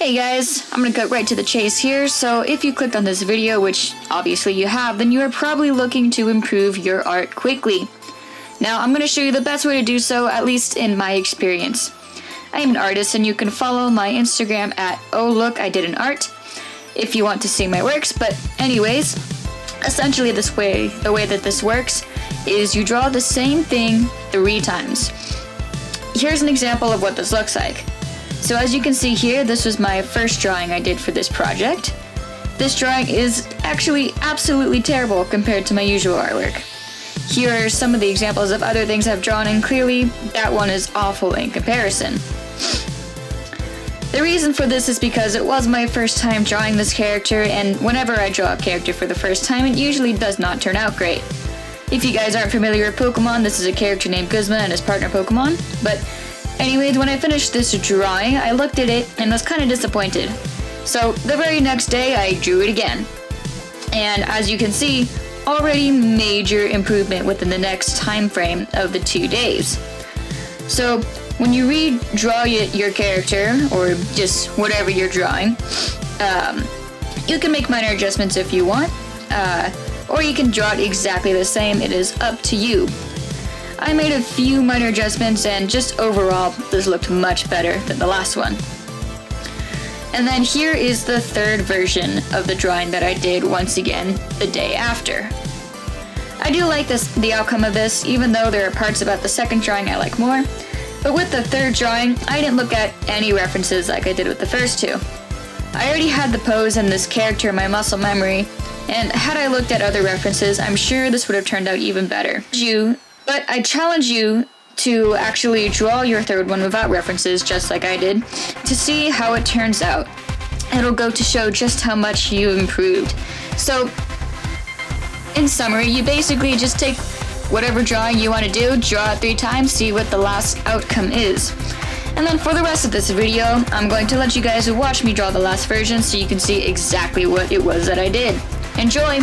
Hey guys, I'm gonna cut right to the chase here. So, if you clicked on this video, which obviously you have, then you are probably looking to improve your art quickly. Now, I'm gonna show you the best way to do so, at least in my experience. I am an artist, and you can follow my Instagram at oh look I did an art if you want to see my works. But, anyways, essentially, this way, the way that this works is you draw the same thing three times. Here's an example of what this looks like. So as you can see here, this was my first drawing I did for this project. This drawing is actually absolutely terrible compared to my usual artwork. Here are some of the examples of other things I've drawn, and clearly that one is awful in comparison. The reason for this is because it was my first time drawing this character, and whenever I draw a character for the first time, it usually does not turn out great. If you guys aren't familiar with Pokemon, this is a character named Guzma and his partner Pokemon, but Anyways, when I finished this drawing, I looked at it and was kind of disappointed. So the very next day, I drew it again. And as you can see, already major improvement within the next time frame of the two days. So when you redraw your character, or just whatever you're drawing, um, you can make minor adjustments if you want, uh, or you can draw it exactly the same. It is up to you. I made a few minor adjustments and just overall this looked much better than the last one. And then here is the third version of the drawing that I did once again the day after. I do like this, the outcome of this, even though there are parts about the second drawing I like more. But with the third drawing, I didn't look at any references like I did with the first two. I already had the pose and this character in my muscle memory, and had I looked at other references, I'm sure this would have turned out even better. You but I challenge you to actually draw your third one without references, just like I did, to see how it turns out. It'll go to show just how much you improved. So, in summary, you basically just take whatever drawing you want to do, draw it three times, see what the last outcome is. And then for the rest of this video, I'm going to let you guys watch me draw the last version so you can see exactly what it was that I did. Enjoy!